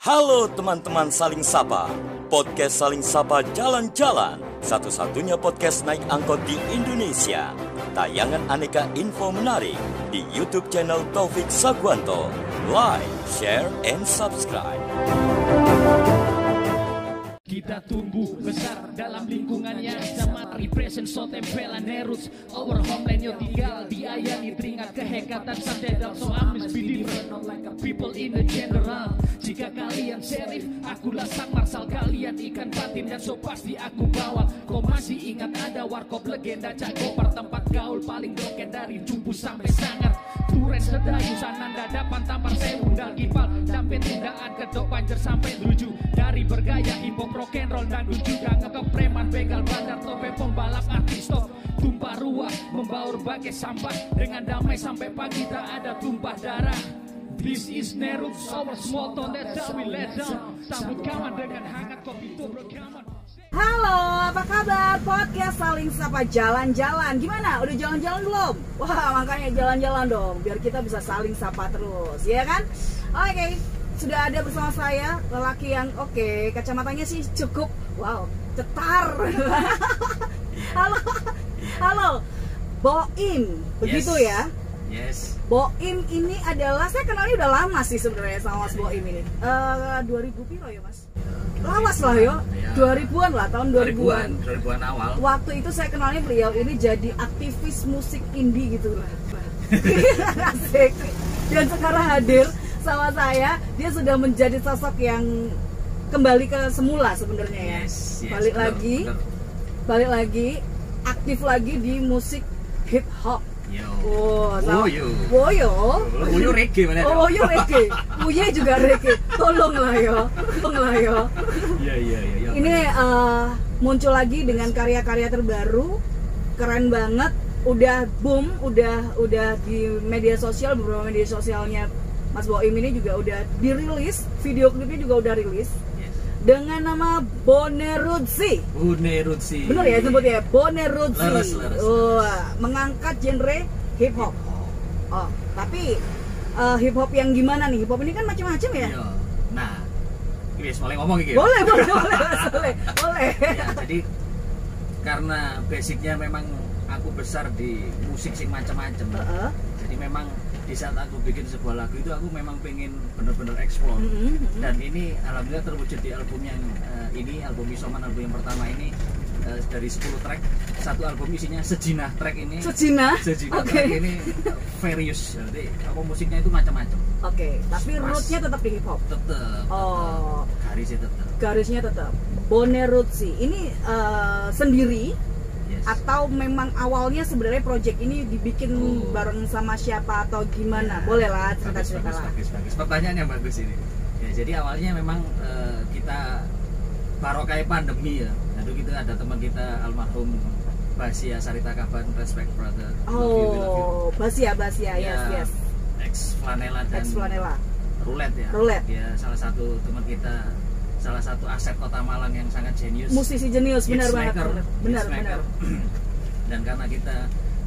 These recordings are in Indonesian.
Halo teman-teman Saling Sapa, podcast Saling Sapa Jalan-Jalan, satu-satunya podcast naik angkot di Indonesia. Tayangan aneka info menarik di YouTube channel Taufik Sagwanto. Like, share, and subscribe. Kita tumbuh besar dalam lingkungan yang sama Represent so tempelan roots Our homeland yo tinggal diayani. Teringat kehekatan sadedal So I'm a believer not like a people in the general. Jika kalian serif akulah sang marsal. Kalian ikan patin dan so pasti aku bawa. Kau masih ingat ada warkop legenda Cak Gopar tempat gaul paling broken dari jumpu sampai sangar Turen sedayu sananda dapan tampar sewu dal gipal Dampe tindaan kedok panjer sampai tujuh Dari bergaya hip hop rock and roll dan juga ngekep preman begal bandar tope pembalap artis top. Tumpah ruah membaur bagai sampah. Dengan damai sampai pagi tak ada tumpah darah. This is Nerut, our small town that's how we let down. Sambut kawan dengan hangat kopi tubruk kawan Halo, apa kabar? Podcast Saling Sapa Jalan-Jalan Gimana? Udah jalan-jalan belum? Wah, makanya jalan-jalan dong Biar kita bisa saling sapa terus, ya kan? Oke, sudah ada bersama saya Lelaki yang oke, kacamatanya sih cukup Wow, cetar Halo, halo Boim, begitu Yes. ya? Yes. Boim ini adalah, saya kenalnya udah lama sih sebenarnya sama Mas Boim ini Eh, 2000 piro ya mas? Lawas lah yo, Ya. 2000-an lah, tahun 2000-an 2000-an awal. waktu itu saya kenalnya beliau ini jadi aktivis musik indie gitu lah Asik. dan sekarang hadir sama saya dia sudah menjadi sosok yang kembali ke semula sebenarnya ya Yes, yes, balik benar, lagi benar. balik lagi aktif lagi di musik hip hop. Oh, sama- Woyo. Woyo. Woyo reggae mana? Oh, Woyo reggae. Uye juga reggae. Tolonglah yo. Tolonglah yo. Iya iya iya. iya. Ini eh, muncul lagi dengan karya-karya terbaru, keren banget. Udah boom, udah udah di media sosial beberapa media sosialnya Mas Boim ini juga udah dirilis, video klipnya juga udah rilis. Dengan nama Bonerudzi. Unerutsi. Bener ya sebutnya Bonerudzi. Leres, leres, Oh, mengangkat genre hip hop. Oh, tapi eh, hip hop yang gimana nih? Hip hop ini kan macam-macam ya? Iya. Nah, ini mulai ngomong ya? Boleh, boleh, boleh, boleh, boleh. Ya, jadi karena basicnya memang aku besar di musik sing macam-macam. Heeh. Jadi memang di saat aku bikin sebuah lagu itu aku memang pengen bener-bener explore. Mhm, mhm. dan ini alhamdulillah terwujud di album yang eh, ini album Isoman album yang pertama ini eh, dari 10 track satu album isinya sejinah track ini Sejina. sejinah Oke. track ini various jadi apa musiknya itu macam-macam Oke, tapi Mas. rootnya tetap di hip hop. tetep Oh. tetep. garisnya tetep Garisnya tetap. Bonerudzi. Ini eh, sendiri yes. atau memang awalnya sebenarnya project ini dibikin Oh. bareng sama siapa atau gimana? Ya. Boleh lah bagus, cerita-cerita bagus, lah. bagus, bagus. pertanyaan yang bagus ini ya jadi awalnya memang eh, kita barokai pandemi ya lalu kita ada teman kita almarhum Basia Sarita Kaban respect brother Love you, love you. Oh, Basia, Basia, yes, Ya, yes. ex Flanela dan Ex Flanela. Roulette ya. Roulette. Ya salah satu teman kita salah satu aset kota Malang yang sangat jenius. Musisi jenius, benar banget. Benar, benar. Dan karena kita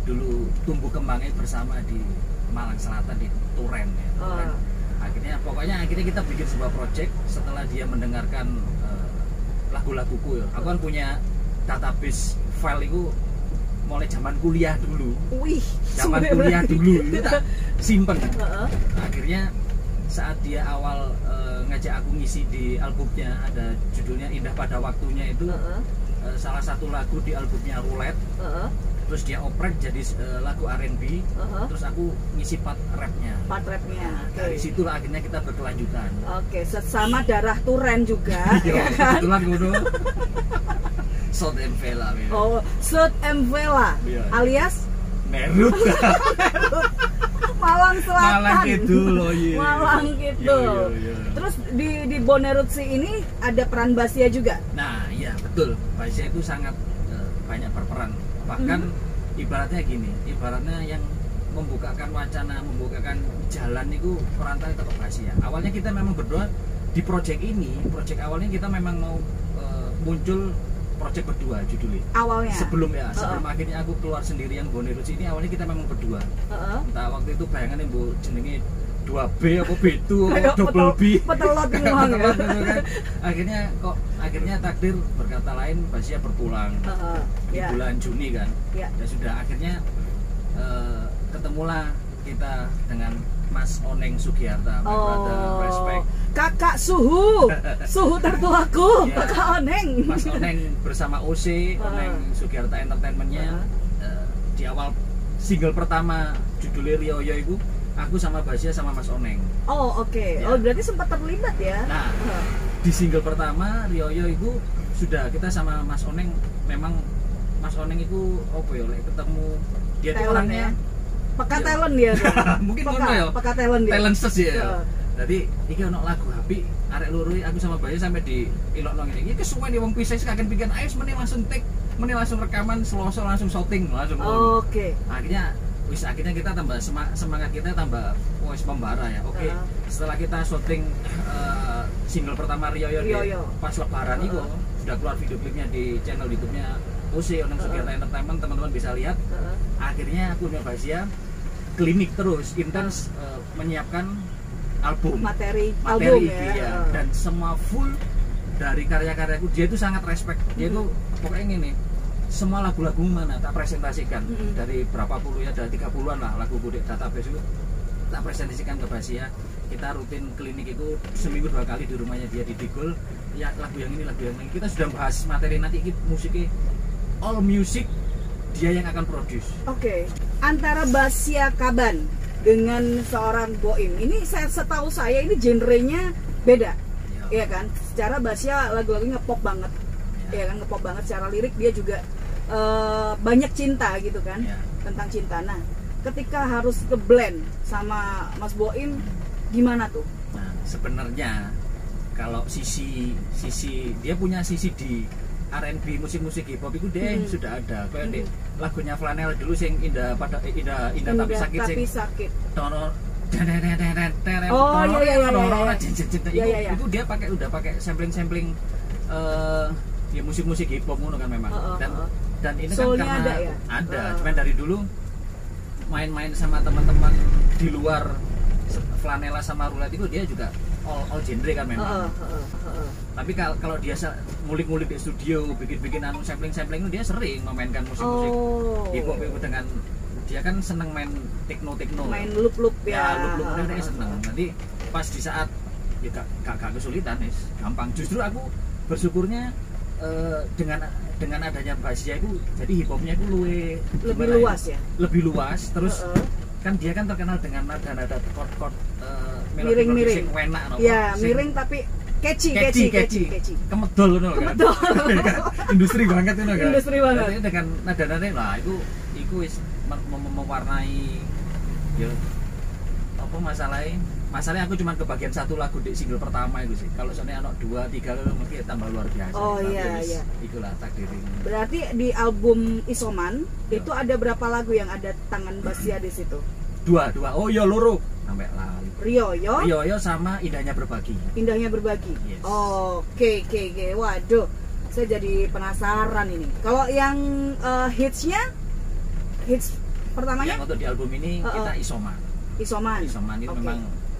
dulu tumbuh kembangnya bersama di Malang Selatan di Turen ya. Turen. Oh. Akhirnya pokoknya akhirnya kita bikin sebuah project setelah dia mendengarkan eh, lagu-laguku ya. Aku kan punya database file itu mulai zaman kuliah dulu. Wih, Zaman kuliah dulu itu tak simpen. Heeh. akhirnya saat dia awal eh, ngajak aku ngisi di albumnya ada judulnya Indah pada Waktunya itu Heeh. eh, salah satu lagu di albumnya Roulette Heeh. terus dia oprek jadi eh, lagu R&B Heeh. terus aku ngisi part rapnya Part rapnya. Nah, Oke. dari situ akhirnya kita berkelanjutan Oke, sesama darah turen juga, ya Iya, kan? kebetulan Sot Vela. Oh, M Vela, Iya. alias Merut Malang Selatan. Malang Kidul loh iya Malang Kidul. Iya, iya, iya. Terus di di Bonerutsi ini ada peran Basia juga. Nah, iya betul. Basia itu sangat eh, banyak berperan. Bahkan Hmm. ibaratnya gini, ibaratnya yang membukakan wacana, membukakan jalan itu perantara tetap Basia. Awalnya kita memang berdoa di project ini, project awalnya kita memang mau eh, muncul project berdua judulnya. Awalnya. Sebelum ya, Heeh. sebelum akhirnya aku keluar sendirian Bonerus ini awalnya kita memang berdua. Heeh. Entah waktu itu bayangannya bu jenenge 2B apa B2 apa double B petelot petelot gitu kan. akhirnya kok akhirnya takdir berkata lain Basia berpulang Heeh, di ya. bulan Juni kan Ya. ya sudah akhirnya eh, ketemulah kita dengan Mas Oneng Sugiarta my brother Oh, respect kakak suhu, suhu tertuaku, Ya. kakak Oneng. Mas Oneng bersama OC Ah. Oneng Sugiarta Entertainmentnya Ah. eh, di awal single pertama judulnya Rio Yo itu aku sama Basia sama Mas Oneng Oh oke, Ya. oh berarti sempat terlibat ya? Nah. Heeh. di single pertama Rio Yo itu sudah kita sama Mas Oneng memang Mas Oneng itu apa ya ketemu dia Talent orangnya ya? Peka talent tuh. Mungkin peka, ya. Peka talent dia. talent ses ya jadi iki ono lagu api arek loro aku sama Bayu sampai di ilok nong ini kesuwen nih wong pisah kakek bikin ayo meneh langsung take meneh langsung rekaman seloso langsung shooting langsung. Oke. akhirnya wis akhirnya kita tambah sema- semangat kita tambah wis membara ya oke Heeh. setelah kita syuting eh, single pertama Rio Yo di- Rio pas lebaran itu Heeh. sudah keluar video klipnya di channel YouTube-nya OC Oneng Sugiarta Entertainment teman-teman bisa lihat akhirnya aku nyoba Basia klinik terus intens eh, menyiapkan album. Materi, album materi ya. Heeh. dan semua full dari karya-karyaku dia itu sangat respect. Dia itu pokoknya gini semua lagu-lagu mana tak presentasikan. Mm-mm. dari berapa puluh ya dari 30-an lah lagu di database itu tak presentasikan ke Basia. Kita rutin klinik itu seminggu dua kali di rumahnya dia di Digul. Ya lagu yang ini lagu yang ini. Kita sudah bahas materi nanti. Ini musiknya all music dia yang akan produce. Oke, antara Basia Kaban dengan seorang Boim, ini saya setahu saya ini genrenya beda, Ya. Iya kan? Secara Basia lagu-lagunya ngepop banget, Ya. Iya kan ngepop banget. Secara lirik dia juga eh, banyak cinta gitu kan, Ya. tentang cinta. Nah, ketika harus ke blend sama Mas Boim, gimana tuh? Nah, sebenarnya kalau sisi sisi dia punya sisi di R&B musik-musik hip hop itu dia Hmm. sudah ada. Kayak Hmm. Lagunya Flanel dulu sing indah pada eh, indah indah, tapi sakit sing sakit. tono Oh, iya, iya, iya, iya. Iya, itu, iya, iya. itu dia pakai udah pakai sampling-sampling eh ya musik-musik hip hop ngono kan memang. Dan dan ini kan karena ada ya? ada. Cuman dari dulu main-main sama teman-teman di luar flanela sama rulet itu dia juga all, all genre kan memang. Heeh, heeh, heeh. Tapi kalau kalau dia ngulik-ngulik di studio, bikin-bikin anu sampling-sampling itu dia sering memainkan musik-musik Oh. hip hop dengan dia kan seneng main tekno-tekno. Main loop-loop ya. ya, lu lu dia seneng. Nanti pas di saat ya gak, gak, gak kesulitan nis, gampang. Justru aku bersyukurnya eh, dengan dengan adanya Basia itu jadi hip hopnya itu luwe Lebih gimana luas ya? Lebih luas. Terus Heeh. kan dia kan terkenal dengan nada-nada chord-chord eh, Miring-miring. sing enak no? Ya, miring tapi catchy, catchy, catchy, catchy, catchy. kemedol loh kan Kemedol. Industri banget itu kan Industri banget. Jadi dengan nada nada lah itu itu wis mem- mewarnai ya apa masalahnya masalahnya aku cuma kebagian satu lagu di single pertama itu sih kalau soalnya anak dua tiga mungkin tambah luar biasa Oh, Tapi iya, iya. itulah takdir ini Berarti di album Isoman Ya. itu ada berapa lagu yang ada tangan Basia di situ? dua dua oh iya loro sampai lali Rio Yo, Rio Yo sama indahnya berbagi Indahnya Berbagi. Yes. Oke, oke, oke. Waduh, saya jadi penasaran ini. Kalau yang eh, hitsnya, hits pertamanya yang untuk di album ini Uh-uh. kita isoman Isoman. isoman itu Oke. memang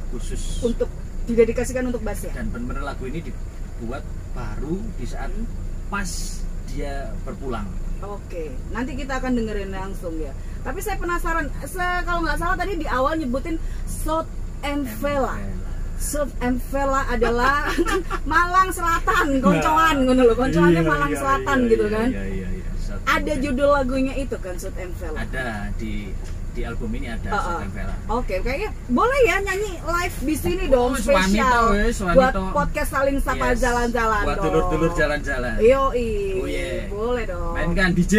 khusus untuk didedikasikan untuk Basia. dan benar-benar lagu ini dibuat baru di saat Hmm. pas dia berpulang Oke, nanti kita akan dengerin langsung ya. Tapi saya penasaran, se- kalau nggak salah tadi di awal nyebutin South and Vela. South and Vela adalah Malang Selatan, koncoan ngono lho, koncoannya Iya, Malang iya, Selatan iya, gitu iya, kan. iya, iya, iya. Ada judul lagunya itu kan South and Vela. Ada di di album ini ada and Vela. Oke, kayaknya boleh ya nyanyi live di sini dong wis, spesial wanita, wanita. buat podcast saling sapa Yes. jalan-jalan buat dulur-dulur jalan-jalan Yo, Oh, yeah. boleh dong. mainkan DJ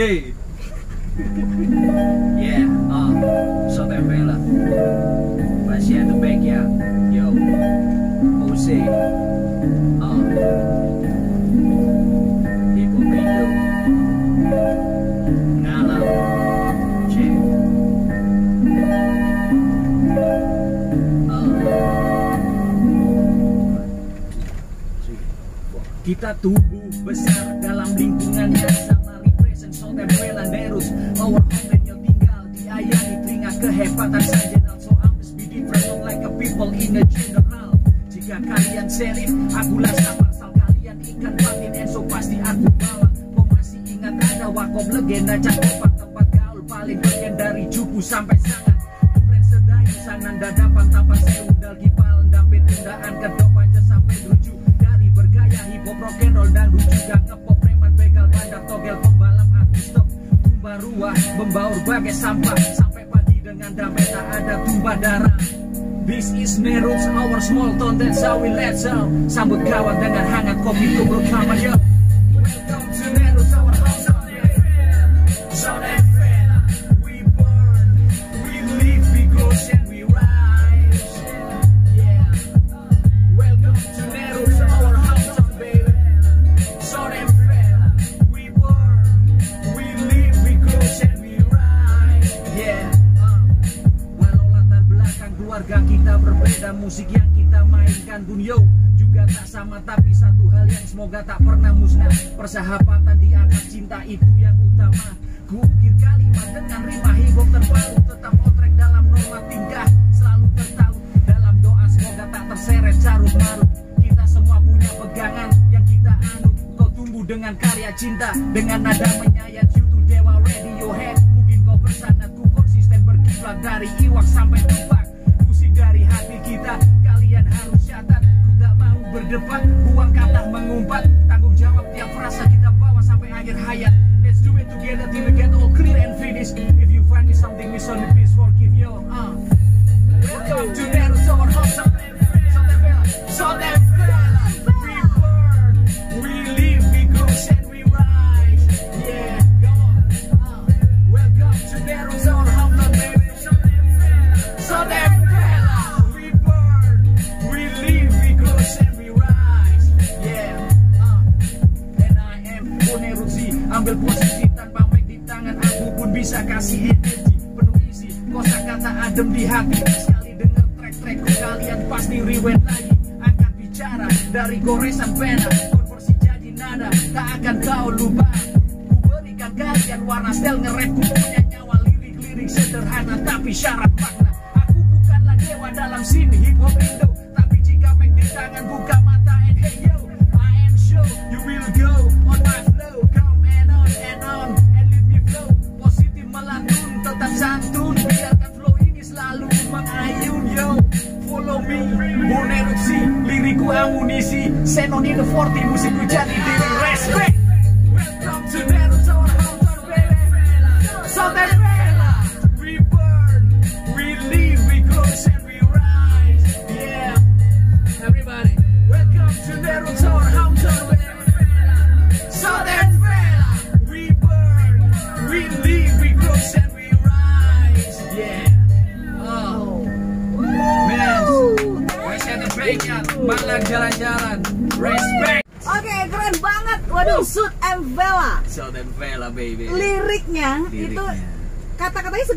yeah oh South and Vela yo ngalam cek kita tumbuh besar dalam lingkungan yang sama. Represent so tempelan derus our home yang tinggal diayani teringat kehebatan saja people in general Jika kalian serif, akulah sama Asal kalian. Ikan patin Enso pasti aku bawa. Kau masih ingat ada wakop legenda Cakupan tempat gaul paling legendari Jubu sampai sangat. Keren sedai sangan dadapan Tapan seudal kipal Dampit undaan kedok panja sampai lucu Dari bergaya hip hop rock and roll dan lucu Gak ngepop preman begal bandar togel pembalap aku stop Tumba ruah membaur bagai sampah. Sampai pagi dengan damai tak ada tumbah darah This is Nerus, our small town, that's how we let out Sambut kawan dengan hangat kopi tubruk kamar Persahabatan di atas cinta itu yang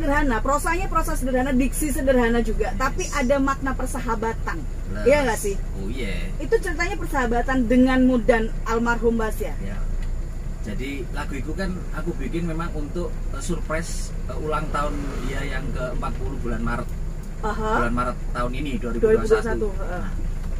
sederhana, prosanya prosa sederhana, diksi sederhana juga, tapi ada makna persahabatan. Plus. Iya nggak sih? Oh iya Itu ceritanya persahabatan denganmu dan almarhum Basya. ya. Jadi lagu itu kan aku bikin memang untuk uh, surprise uh, ulang tahun dia yang ke-40 bulan Maret. Aha. Bulan Maret tahun ini 2021. 2021. heeh.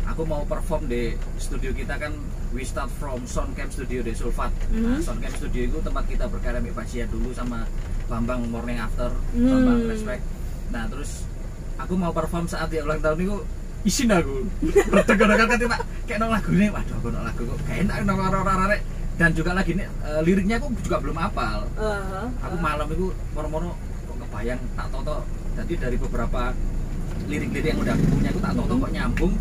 Aku mau perform di studio kita kan we start from Soundcamp Studio di Sulfat. Nah, Mhm. Soundcamp Studio itu tempat kita berkarya Mbak Basia dulu sama Bambang Morning After, Hmm. Bambang Respect. Nah, terus aku mau perform saat dia ulang tahun itu isin aku. Berdegar-degar kan Pak, kayak nong lagu ini, waduh aku nong lagu kok kayak enak nong orang-orang dan juga lagi nih eh, liriknya aku juga belum hafal. Aha. Aku malam itu moro-moro kok kebayang tak toto. Jadi dari beberapa lirik-lirik yang udah aku punya aku tak toto kok nyambung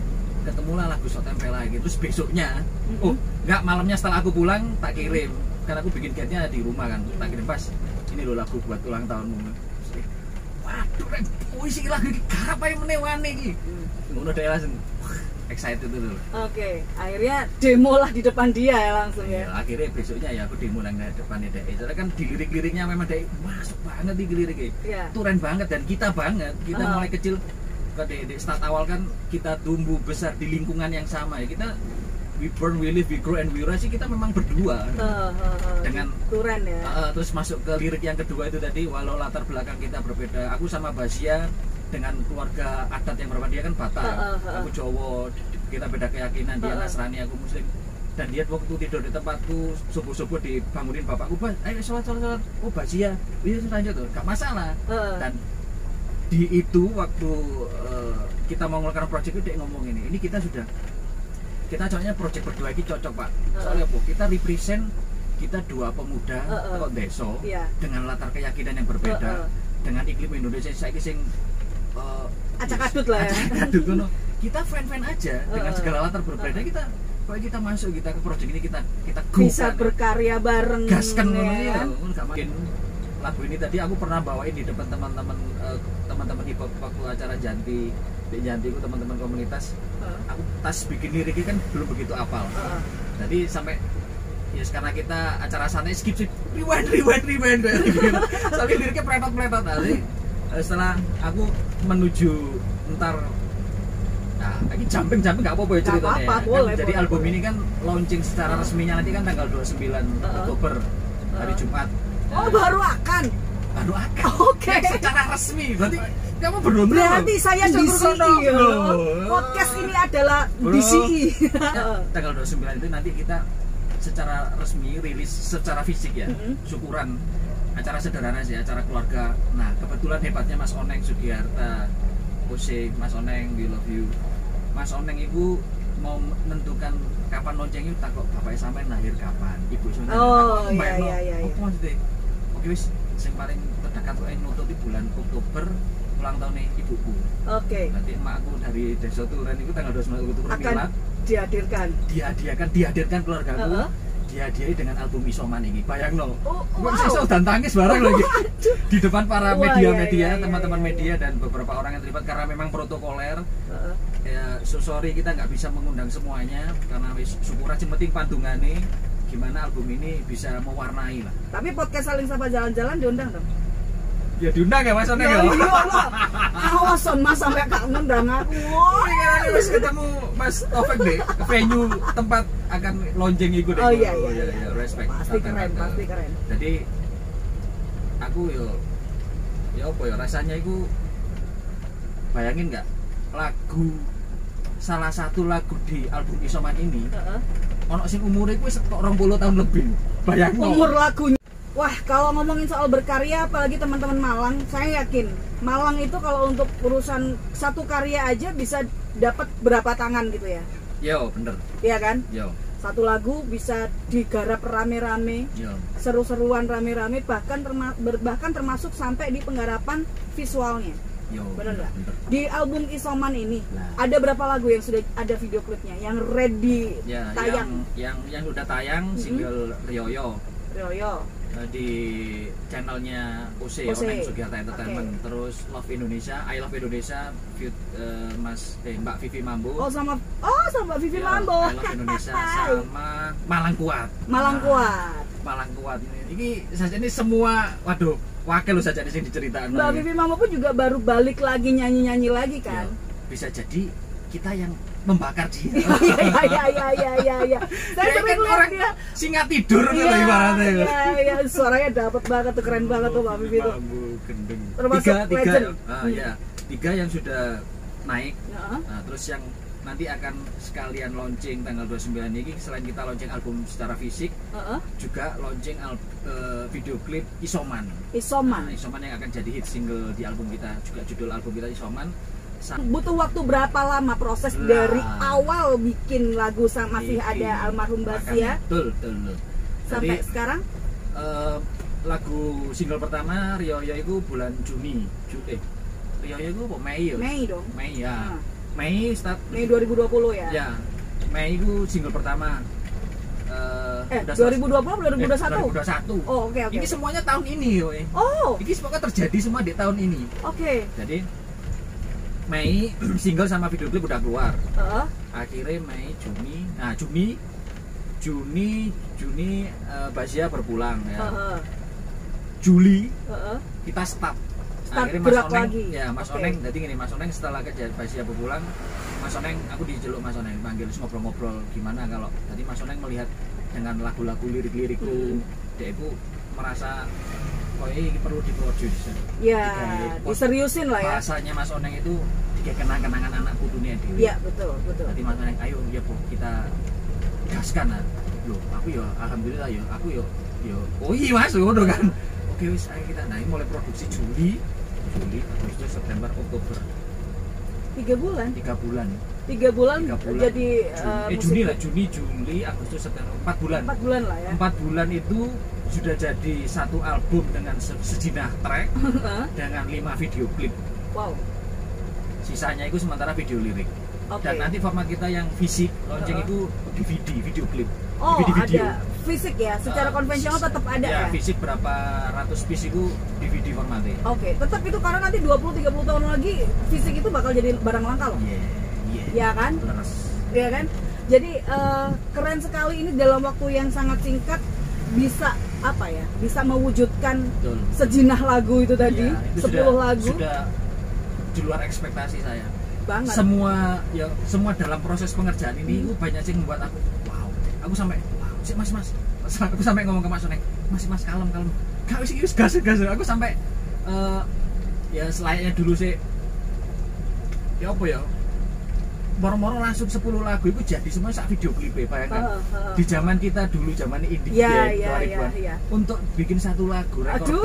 ketemulah lagu So Tempel lagi terus besoknya oh nggak malamnya setelah aku pulang tak kirim karena aku bikin gate-nya di rumah kan tak kirim pas ini lo lagu buat ulang tahunmu waduh rek puisi lagu ini garap aja menewani iki ngono deh langsung excited itu loh Oke, akhirnya demo lah di depan dia ya langsung Ya, ya. akhirnya besoknya ya aku demo nang depannya deh. Soalnya kan di lirik-liriknya memang deh masuk banget di liriknya. Iya. Turen banget dan kita banget. Kita Ah. mulai kecil ke di, di start awal kan kita tumbuh besar di lingkungan yang sama ya. Kita we born, we live, we grow and we rise sih kita memang berdua. Eh, eh, eh, Dengan- Turen ya. Uh, terus masuk ke lirik yang kedua itu tadi walau latar belakang kita berbeda aku sama Basia dengan keluarga adat yang berbeda dia kan Batak Heeh, heeh. aku Jawa kita beda keyakinan dia Heeh. Nasrani aku Muslim dan dia waktu tidur di tempatku subuh-subuh dibangunin bapakku "Bas, ayo sholat sholat sholat oh basia iya lanjut tuh gak masalah Heeh. dan di itu waktu eh, kita mau ngeluarkan project itu dia ngomong ini ini kita sudah kita cocoknya project berdua ini cocok pak soalnya apa kita represent kita dua pemuda Heeh. kok deso Iya. dengan latar keyakinan yang berbeda Heeh. dengan iklim Indonesia saya sing eh, Acak-adut lah ya. acak-adut ngono. kita fan-fan aja dengan Heeh. segala latar berbeda kita kalau kita masuk kita ke project ini kita kita Bisa go, berkarya bareng. gaskan ya ya kan? mungkin lagu ini tadi aku pernah bawain di depan teman-teman eh, teman-teman hip hop waktu acara Janti di Janti itu teman-teman komunitas Heeh. aku tas bikin liriknya kan belum begitu apal Heeh. jadi sampai ya karena kita acara santai skip skip rewind rewind rewind sampai liriknya peletot peletot nanti eh, setelah aku menuju ntar nah ini jumping jumping nggak apa-apa ya ceritanya apa-apa, Kan boleh, jadi boleh, album boleh. ini kan launching secara resminya nanti kan tanggal 29 Heeh. Oktober hari. Jumat Oh baru akan. Baru akan Oke. Ya, secara resmi berarti kamu beruntung Berarti saya DCI ya. Podcast ini adalah Bro. DCI. Ya, tanggal 29 itu nanti kita secara resmi rilis secara fisik ya Mm-mm. syukuran acara sederhana sih acara keluarga nah kebetulan hebatnya Mas Oneng Sugiharta Ose Mas Oneng we love you Mas Oneng ibu mau menentukan kapan loncengnya tak kok bapaknya sampai lahir kapan ibu sampean Oh, iya, iya, iya, iya. oke wis yang paling terdekat kok nutup di bulan Oktober ulang tahunnya ibuku Oke. nanti emakku dari desa Turen itu tanggal 29 Oktober Akan milad dihadirkan. dihadiahkan dihadirkan keluargaku Heeh. dihadiahi dengan album Isoman ini bayang no Oh, wow. sesuk dan tangis bareng lagi di depan para media-media iya, iya, teman-teman iya, iya. media dan beberapa orang yang terlibat karena memang protokoler Heeh. ya so sorry kita nggak bisa mengundang semuanya karena syukur aja penting pandungane gimana album ini bisa mewarnai lah Tapi podcast saling sapa jalan-jalan diundang dong. ya diundang ya mas Oneng Ya ya iya lah. Awas son mas sampai gak ngundang aku. Wah. Pikiran wis ketemu Mas Taufik deh ke venue tempat akan launching itu deh Oh iya iya. iya, respect Pasti keren, pasti keren. jadi aku yo ya apa ya rasanya itu bayangin nggak lagu salah satu lagu di album Isoman ini Heeh. Ono sing umurnya gue setok 20 tahun lebih bayangin Umur lagunya. Wah, kalau ngomongin soal berkarya apalagi teman-teman Malang, saya yakin Malang itu kalau untuk urusan satu karya aja bisa dapat berapa tangan gitu ya. yo bener Iya kan? yo Satu lagu bisa digarap rame-rame, seru-seruan rame-rame bahkan terma- bahkan termasuk sampai di penggarapan visualnya. Yo Bener nggak? Di album Isoman ini Nah. ada berapa lagu yang sudah ada video klipnya yang ready ya tayang? yang yang yang udah tayang single Rioyo Rioyo. eh, di channelnya OC, OC. Oneng Sugiharta Entertainment Oke. terus Love Indonesia I Love Indonesia eh, Mas eh, Mbak Vivi Mambo Oh sama oh sama Vivi Ya, Mambo. I Love Indonesia sama Malang Kuat Malang Nah, Kuat. Malang Kuat ini ini ini semua waduh wakil saja di sini diceritakan Mbak Vivi Mambo pun juga baru balik lagi nyanyi-nyanyi lagi Ya, kan. bisa jadi kita yang membakar dia Iya iya iya iya iya iya. Saya sering kan lihat orang dia. singa tidur gitu Iya, ibaratnya iya, iya, suaranya dapat banget tuh keren banget tuh Mbak Vivi tuh. Termasuk tiga tiga legend. ah, Hmm. ya tiga yang sudah naik. Nah, terus yang nanti akan sekalian launching tanggal 29 ini selain kita launching album secara fisik Heeh. juga launching al- eh, video klip Isoman. Nah, Isoman. Isoman yang akan jadi hit single di album kita juga judul album kita Isoman. Butuh waktu berapa lama proses Lah. dari awal bikin lagu sama masih ada almarhum Basia Betul, betul, betul. sampai Jadi sekarang? eh, lagu single pertama Rio itu bulan Juni, Juni. Eh, Rio Yo itu? Mei ya? Mei dong. Mei ya. Mei start Mei 2020 ya. Ya, Mei itu single pertama. Eh, Eh, udah 2020 atau 2021? Eh, 2021. Oh, oke oke. Ini semuanya tahun ini, woy. Oh, Ini semoga terjadi semua di tahun ini. oke. Jadi Mei single sama video klip udah keluar. Heeh. Akhirnya Mei, Juni, nah Juni, Juni, Juni eh, Basia berpulang ya. Heeh. Juli Heeh. kita start. Start Akhirnya Mas Oneng, lagi. ya Mas Oke. Oneng, jadi gini Mas Oneng setelah kerja Basia berpulang, Mas Oneng, aku dijeluk Mas Oneng, panggil ngobrol-ngobrol gimana kalau tadi Mas Oneng melihat dengan lagu-lagu lirik-lirikku, Hmm. dia itu merasa kok ini perlu diproduce Ya, pot- diseriusin lah ya. bahasanya Mas Oneng itu kayak kenang-kenangan anak putunya Dewi Iya, betul, betul. Nanti Mas Oneng ayo ya Bu kita gaskan lah loh aku ya alhamdulillah ya aku ya ya oh iya mas udah kan oke wis ayo kita nah ini mulai produksi Juli Juli Agustus September Oktober. Tiga bulan, tiga bulan. Tiga bulan, tiga bulan. jadi Juni, eh, eh Juni lah Juni Juli Agustus September empat bulan. Empat bulan lah ya. empat bulan itu sudah jadi satu album dengan se- sejinah track dengan lima video klip. Wow, sisanya itu sementara video lirik oke. dan nanti format kita yang fisik launching Uh-uh. itu DVD video klip Oh, DVD video ada fisik ya. Secara Uh, konvensional tetap ada ya. ya fisik berapa ratus piece itu DVD formatnya Oke, tetap itu karena nanti 20 30 tahun lagi fisik itu bakal jadi barang langka loh. iya iya Ya kan? Iya kan? Jadi eh, keren sekali ini dalam waktu yang sangat singkat bisa apa ya? Bisa mewujudkan betul sejinah lagu itu tadi, Iya, itu 10 sudah, lagu sudah di luar ekspektasi saya banget. semua ya semua dalam proses pengerjaan ini Hmm. banyak sih membuat aku wow aku sampai wow sih mas mas aku sampai ngomong ke mas Oneng mas mas kalem kalem gak sih gas gas aku sampai eh, ya selayaknya dulu sih ya apa ya moro-moro langsung 10 lagu itu jadi semua sak video klip Heeh, heeh. di zaman kita dulu zaman indie band iya, 2000-an, iya, iya. untuk bikin satu lagu Aduh,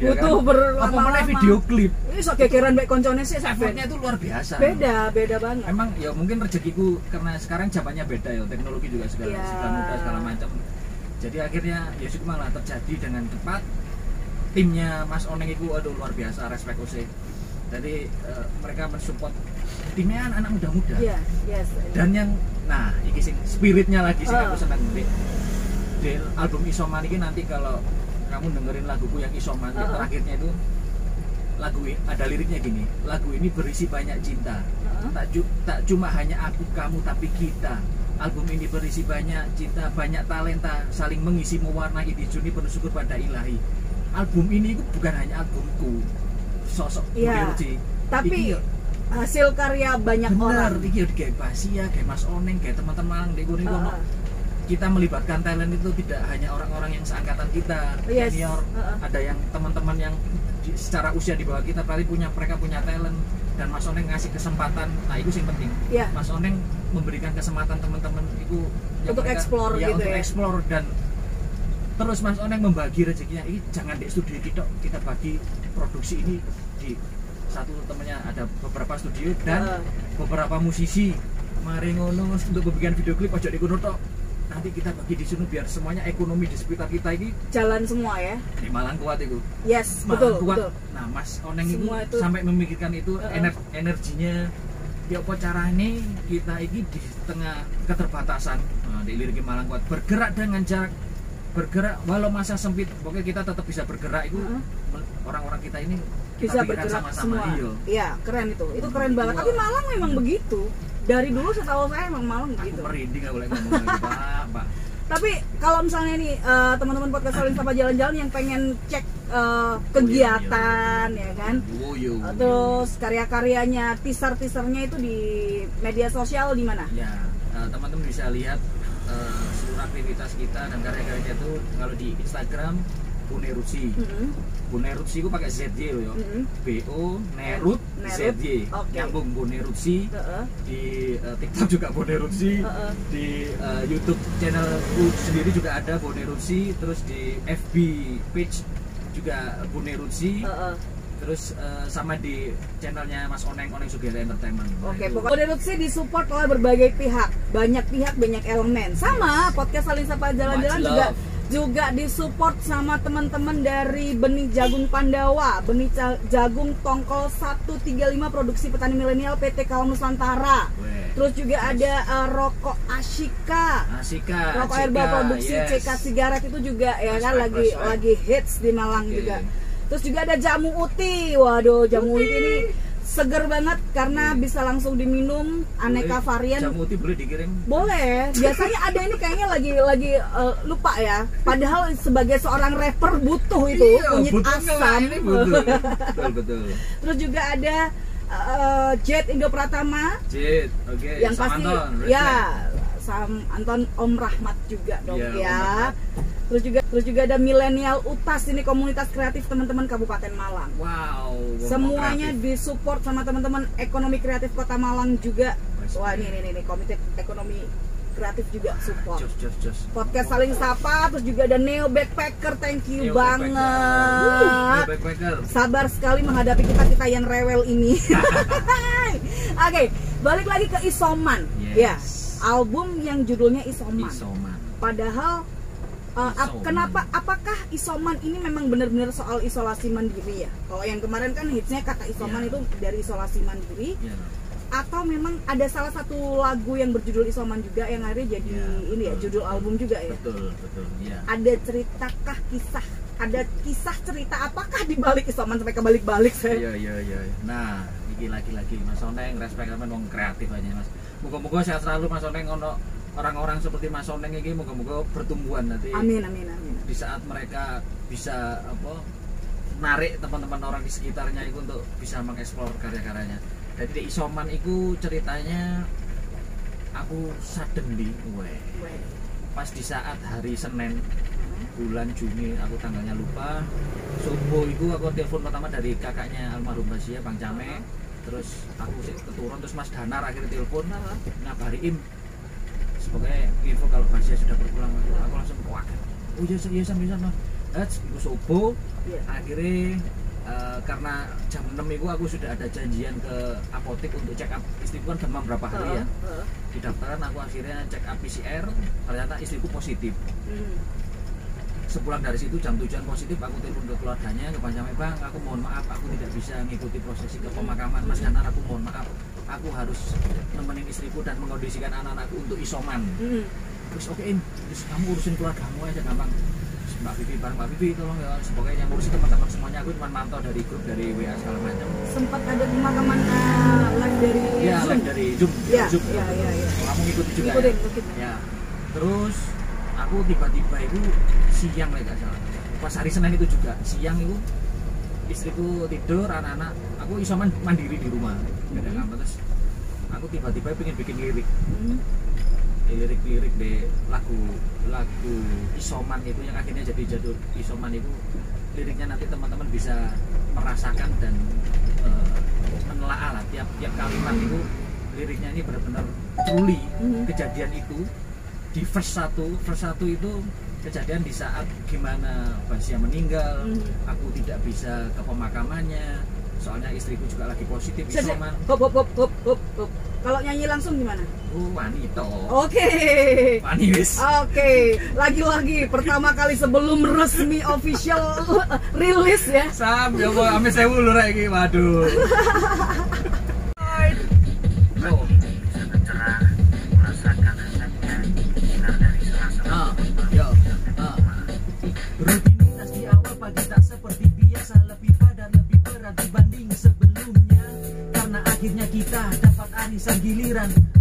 recording ya butuh kan? berlama-lama. apa mana video klip Ini sok gegeran baik koncone sih effortnya itu luar biasa Beda, beda banget. Emang ya mungkin rezekiku karena sekarang zamannya beda ya, teknologi juga segala Iya. sudah mudah segala macam. Jadi akhirnya ya malah terjadi dengan cepat. Timnya Mas Oneng itu aduh luar biasa respect Ose. Jadi eh, mereka mensupport timnya anak muda-muda. Iya, yes. Dan yang nah iki sing spiritnya lagi sih Ah. aku senang di album Isoman ini nanti kalau kamu dengerin laguku yang Isoman yang Ah. terakhirnya itu lagu ada liriknya gini lagu ini berisi banyak cinta tak, ju- tak cuma hanya aku kamu tapi kita album ini berisi banyak cinta banyak talenta saling mengisi mewarnai di Juni penuh syukur pada ilahi album ini itu bukan hanya albumku sosok Iya. Ruci. Tapi Iki ya, hasil karya banyak bener orang. iki ya kayak Basia kayak Mas Oneng kayak teman-teman di Heeh. Kita melibatkan talent itu tidak hanya orang-orang yang seangkatan kita Yes. senior Heeh. ada yang teman-teman yang di- secara usia di bawah kita paling punya mereka punya talent dan Mas Oneng ngasih kesempatan nah itu sih penting Iya. Mas Oneng memberikan kesempatan teman-teman itu Untuk explore ya, gitu untuk ya. explore dan terus Mas Oneng membagi rezekinya ini jangan di studio kita kita bagi produksi ini di satu temennya ada beberapa studio dan Heeh. beberapa musisi mari ngono untuk membuat video klip ojo di tok nanti kita bagi di sini biar semuanya ekonomi di sekitar kita ini Jalan semua ya. di Malang kuat itu Yes, Malang betul, kuat betul. nah Mas Oneng itu, Semua itu- sampai memikirkan itu Heeh. ener- energinya ya apa caranya kita ini di tengah keterbatasan nah, di lirik Malang kuat bergerak dengan jarak bergerak walau masa sempit pokoknya kita tetap bisa bergerak itu orang-orang kita ini kita Bisa pikirkan bergerak sama-sama semua. iya Iya, keren itu. Itu keren banget. Tapi Malang memang begitu. Dari dulu setahu saya emang Malang aku begitu. merinding aku lagi ngomong pak pak Tapi kalau misalnya nih eh, teman-teman podcast Saling Sapa Jalan-Jalan yang pengen cek eh, kegiatan ya kan. Oh, iya. Terus karya-karyanya, teaser-teasernya itu di media sosial di mana? ya eh, teman-teman bisa lihat eh, seluruh aktivitas kita dan karya-karya itu kalau di Instagram Bunerusi Mm-mm. Bunerusi itu pakai ZY loh ya Mm-mm. B O Nerut Nerut, ZY oke. nyambung Bunerusi Heeh. di eh, TikTok juga Bonerusi Heeh. di eh, YouTube channelku sendiri juga ada Bonerusi terus di FB page juga Bonerusi Heeh. terus eh, sama di channelnya Mas Oneng Oneng Sugihara Entertainment Nah, Oke, itu. pokoknya Rutsi disupport oleh berbagai pihak, banyak pihak, banyak elemen. Sama podcast saling sapa jalan-jalan juga love. Juga disupport sama teman-teman dari Benih Jagung Pandawa, Benih Jagung Tongkol 135 Produksi Petani Milenial PT Kaum Nusantara. Weh. Terus juga ada eh, rokok Ashika. Asika Rokok herbal produksi yes. CK Sigaret itu juga ya kan Respect, lagi respect. lagi hits di Malang Oke. juga. Terus juga ada jamu uti. Waduh, jamu uti ini seger banget karena bisa langsung diminum aneka Boleh, varian. Jamu uti boleh dikirim Boleh. Biasanya ada ini kayaknya lagi lagi eh, lupa ya. Padahal sebagai seorang rapper butuh itu Iya, kunyit asam. nggak? ini butuh betul betul Terus juga ada eh, Jet Indo Pratama Jit oke yang Sam pasti Anton, ya Sam Anton Om Rahmat juga dong Om ya. Terus juga terus juga ada milenial UTAS ini komunitas kreatif teman-teman Kabupaten Malang. Wow. Semuanya kreatif. disupport sama teman-teman ekonomi kreatif Kota Malang juga. Wah, ini ini ini komite ekonomi kreatif juga support. Jos jos jos. Podcast saling sapa, terus juga ada Neo Backpacker, thank you Neo Backpacker. Wuh, Neo banget. Backpacker. Sabar sekali menghadapi kita kita yang rewel ini. Oke, balik lagi ke Isoman. Ya, Yes. album yang judulnya Isoman. Isoman. Padahal uh, ap- kenapa apakah isoman ini memang benar-benar soal isolasi mandiri ya? Kalau yang kemarin kan hitsnya kata isoman Iya. itu dari isolasi mandiri Ya. atau memang ada salah satu lagu yang berjudul isoman juga yang akhirnya jadi Iya, ini ya betul. judul album juga ya? Betul betul. Ya. Ada ceritakah kisah ada kisah cerita apakah di balik isoman sampai kebalik-balik saya? Iya iya iya. Nah, iki lagi-lagi Mas Oneng respect sama wong kreatif aja Mas. Moga-moga sehat selalu Mas Oneng ono orang-orang seperti Mas Oneng iki moga-moga pertumbuhan nanti. Amin amin amin. di saat mereka bisa apa narik teman-teman orang di sekitarnya itu untuk bisa mengeksplor karya-karyanya. Jadi di Isoman itu ceritanya aku suddenly weh, Weh. pas di saat hari Senin bulan Juni aku tanggalnya lupa. Subuh itu aku telepon pertama dari kakaknya almarhum Basia Bang Came terus aku sih keturun terus Mas Danar akhirnya telepon. Ngabariin sebagai info kalau Basia sudah berpulang aku, aku langsung wah. Oh iya iya sampai sana. Hats, itu subuh Iya. akhirnya eh, karena jam 6 itu aku sudah ada janjian ke apotek untuk check up. Istriku kan demam berapa hari ya? Di daftaran aku akhirnya check up PCR ternyata istriku positif. Heeh. sepulang dari situ jam tujuan positif aku telepon ke keluarganya ke Pancame bang aku mohon maaf aku tidak bisa mengikuti prosesi ke pemakaman mas Danar aku mohon maaf aku harus nemenin istriku dan mengondisikan anak-anakku untuk isoman Hmm. terus okein terus kamu urusin keluargamu aja gampang Mbak Vivi bareng Mbak Vivi tolong ya sebagai yang ngurusin teman-teman semuanya aku cuma mantau dari grup dari WA segala macam Sempat ada pemakaman uh, live dari ya Zoom. live dari Zoom Ya, Zoom ya, ya, ya. Kamu ngikutin juga Ngikutin, ya? ngikutin. ya terus aku tiba-tiba itu siang lah nggak salah pas hari Senin itu juga siang itu istriku tidur anak-anak aku isoman mandiri di rumah nggak ada Mhm. kamar terus aku tiba-tiba pengen bikin lirik Hmm. lirik-lirik di lagu lagu isoman itu yang akhirnya jadi jadul isoman itu liriknya nanti teman-teman bisa merasakan dan eh, menelaah lah tiap tiap kalimat itu liriknya ini benar-benar truly Mhm. kejadian itu di verse satu verse satu itu kejadian di saat gimana Basia meninggal Mhm. aku tidak bisa ke pemakamannya soalnya istriku juga lagi positif isoman Hop hop hop hop hop hop. Kalau nyanyi langsung gimana? oh wanita Oke. wani wis Oke, lagi-lagi pertama kali sebelum resmi official rilis ya. Sam, ya mau ame sewu lho. Waduh. one.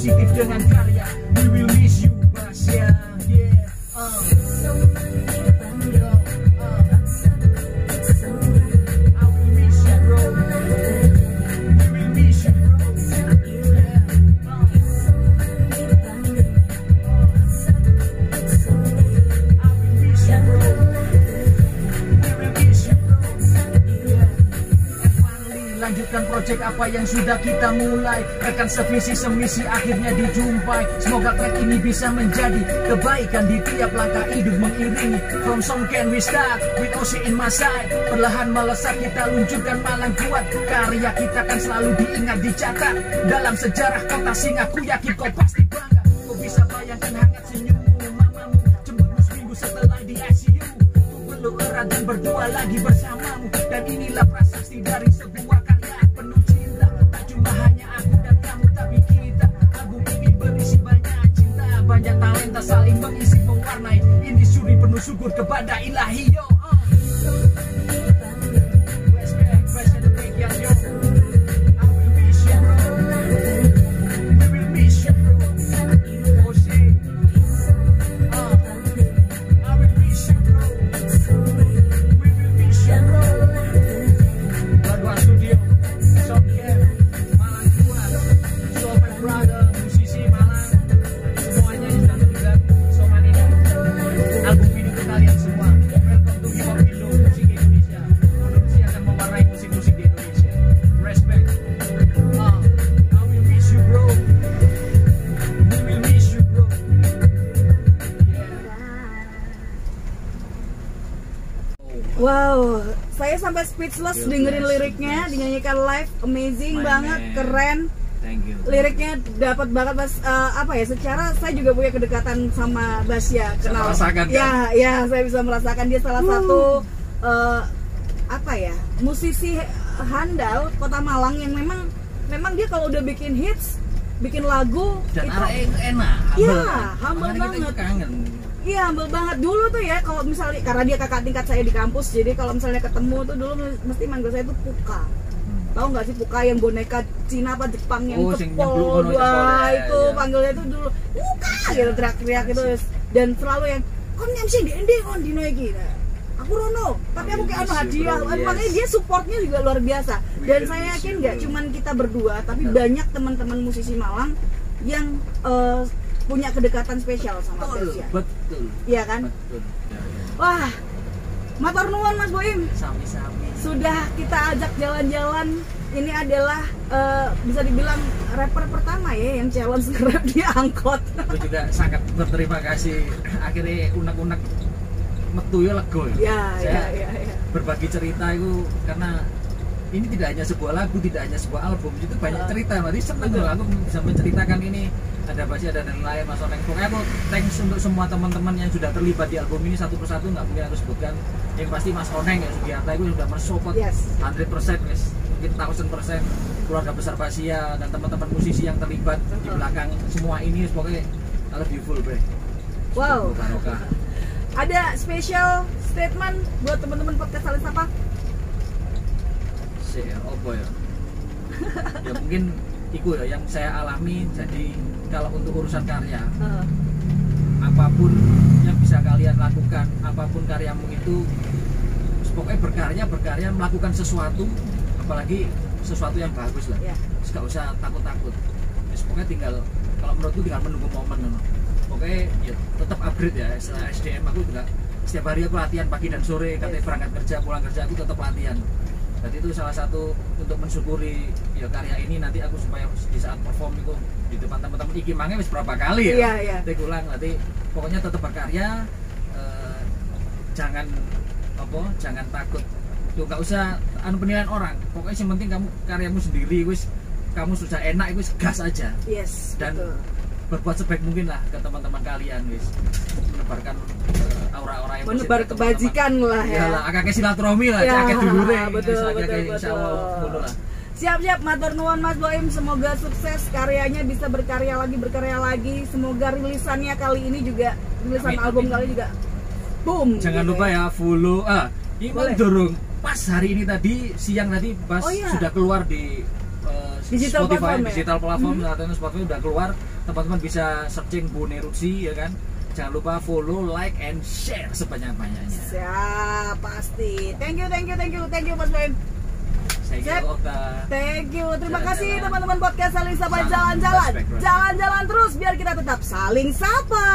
positive dengan karya sudah kita mulai. Rekan sevisi semisi akhirnya dijumpai. Semoga track ini bisa menjadi kebaikan di tiap langkah hidup mengiringi. From song can we start with OC in my side? Perlahan melesat kita luncurkan malang kuat. Karya kita kan selalu diingat dicatat. Dalam sejarah kota singa ku yakin kau pasti bangga. Kau bisa bayangkan hangat senyummu mamamu. Cemburu seminggu setelah di ICU Ku peluk erat dan berdua lagi bersamamu. Dan inilah prasasti suri penuh syukur kepada ilahi yo uh. Speechless dengerin bless, liriknya, bless. dinyanyikan live, amazing My banget, man. keren. Thank you. Liriknya dapat banget mas eh, apa ya? Secara saya juga punya kedekatan sama Basya, kenal. merasakan, kan? Ya, ya, saya bisa merasakan dia salah satu eh, apa ya? Musisi handal Kota Malang yang memang memang dia kalau udah bikin hits, bikin lagu Dan itu enak, Iya, humble. humble Makanya kita banget. itu kangen. Iya, humble banget. Dulu tuh ya kalau misalnya karena dia kakak tingkat saya di kampus, jadi kalau misalnya ketemu tuh dulu mesti manggil saya tuh Puka. Tahu nggak sih Puka yang boneka Cina apa Jepang yang Oh, cepol dua ya, itu ya. panggilnya tuh dulu Puka gitu teriak-teriak gitu. Dan selalu yang kon nyamsi di endi kon dino iki aku Rono tapi aku kayak anu hadiah. yes. makanya dia supportnya juga luar biasa. Dan saya yakin nggak cuman kita berdua tapi banyak teman-teman musisi Malang yang eh, punya kedekatan spesial sama Betul, Basya betul. Iya kan? Betul. Ya, ya. Wah, matur nuwun Mas Boim. Sami-sami. Sudah kita ajak jalan-jalan. Ini adalah eh, bisa dibilang rapper pertama ya yang challenge nge-rap di angkot. Aku juga sangat berterima kasih. Akhirnya unek-unek metu ya lego. ya, Saya ya, ya, ya. berbagi cerita itu karena ini tidak hanya sebuah lagu, tidak hanya sebuah album, itu banyak Uh, cerita. Berarti seneng betul. loh aku bisa menceritakan ini. Ada Basi, ada dan lain Mas Oneng. Pokoknya aku thanks untuk semua teman-teman yang sudah terlibat di album ini satu persatu nggak mungkin aku sebutkan. Yang pasti Mas Oneng ya Sugiarta itu sudah mensupport Yes. 100% guys. Mungkin 1000% keluarga besar Basia dan teman-teman musisi yang terlibat di belakang semua ini pokoknya I love you full, bre. Wow. Ada special statement buat teman-teman podcast Saling Sapa? Sik ya, apa ya? ya mungkin itu ya yang saya alami. Jadi kalau untuk urusan karya Eh, apa pun yang bisa kalian lakukan apa pun karyamu itu pokoknya berkarya berkarya melakukan sesuatu apalagi sesuatu yang bagus lah. Ya. Terus nggak usah takut-takut. Terus pokoknya tinggal kalau menurutku tinggal menunggu momen no. pokoknya ya tetap upgrade ya. Setelah SDM aku juga setiap hari aku latihan pagi dan sore katanya berangkat kerja pulang kerja aku tetap latihan jadi itu salah satu untuk mensyukuri ya karya ini nanti aku supaya di saat perform itu di depan teman-teman. Iki mangnya wis berapa kali ya? Iya, iya. Nanti ulang nanti pokoknya tetap berkarya eh, jangan apa jangan takut. Tuh nggak usah anu penilaian orang. Pokoknya yang penting kamu karyamu sendiri wis kamu sudah enak wis gas aja. Yes, Dan- betul. berbuat sebaik mungkin lah ke teman-teman kalian wis. Menebarkan aura-aura yang Menebar teman-teman. kebajikan lah ya. Iyalah, akeh silaturahmi lah, Ya, akeh dulure. betul, betul, insyaallah betul. lah. Siap-siap matur nuwun Mas Boim, semoga sukses karyanya bisa berkarya lagi berkarya lagi. Semoga rilisannya kali ini juga rilisan Amin, album amin. kali juga boom. Jangan gitu lupa ya follow ah ini Boleh. dorong pas hari ini tadi siang tadi pas Oh, iya. sudah keluar di eh, Digital Spotify platform ya? digital platform Mhm. saat ini Spotify udah keluar teman-teman bisa searching Bu Nerutsi ya kan jangan lupa follow like and share sebanyak-banyaknya Siap, pasti. Thank you, thank you, thank you, thank you Mas Siap. kira Okta Thank you. Terima Jalan-jalan. kasih teman-teman podcast saling sapa jalan-jalan. Jalan-jalan terus biar kita tetap saling sapa.